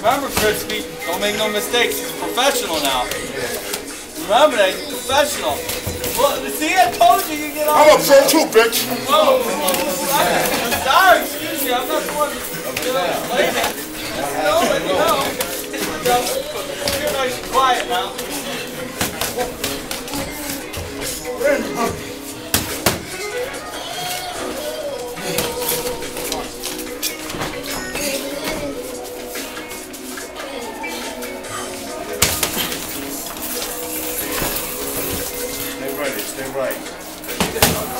Remember, Crispy, don't make no mistakes. He's professional now. Remember that, he's professional. Well, see, I told you you get on. I'm a pro too, bitch. Whoa. You're nice and quiet now. Stay right. Stay right.